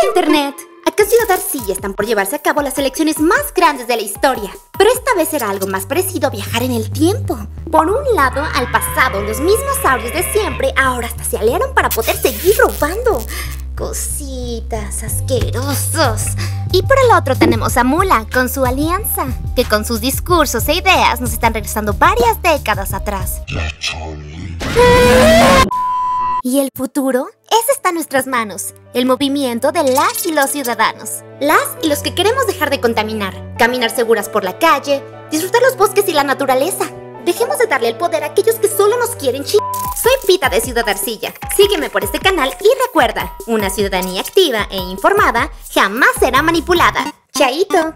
Hola Internet. Acá en Ciudad Arcilla están por llevarse a cabo las elecciones más grandes de la historia. Pero esta vez será algo más parecido a viajar en el tiempo. Por un lado, al pasado, los mismos saurios de siempre ahora hasta se aliaron para poder seguir robando. Cositas asquerosos. Y por el otro tenemos a Mula con su alianza, que con sus discursos e ideas nos están regresando varias décadas atrás. ¿Y el futuro? Ese está en nuestras manos. El movimiento de las y los ciudadanos. Las y los que queremos dejar de contaminar. Caminar seguras por la calle. Disfrutar los bosques y la naturaleza. Dejemos de darle el poder a aquellos que solo nos quieren ch... Soy Pita de Ciudad Arcilla. Sígueme por este canal y recuerda, una ciudadanía activa e informada jamás será manipulada. Chaito.